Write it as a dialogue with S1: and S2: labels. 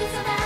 S1: 空